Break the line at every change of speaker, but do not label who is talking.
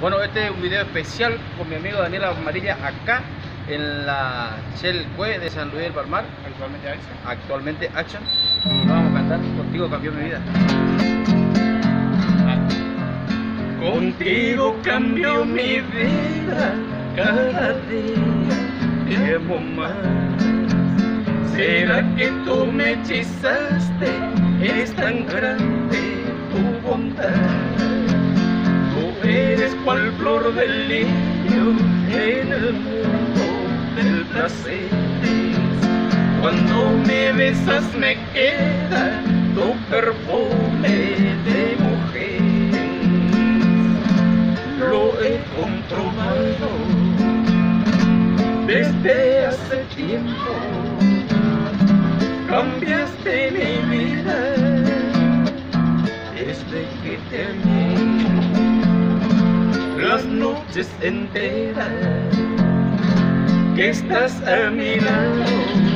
Bueno, este es un video especial con mi amigo Daniel Amarilla acá en la Shell Cue de San Luis del Palmar,
Actualmente Action.
actualmente Action. Vamos a cantar Contigo cambió mi vida.
Contigo cambió mi vida, cada día te amo más. ¿Será que tú me hechizaste? Es tan grande tu bondad. Flor del lirio en el mundo del placer. Cuando me besas me queda tu perfume de mujer. Lo he comprobado desde hace tiempo. Cambiaste mi vida desde que te amé. Noches enteras que estás a mi lado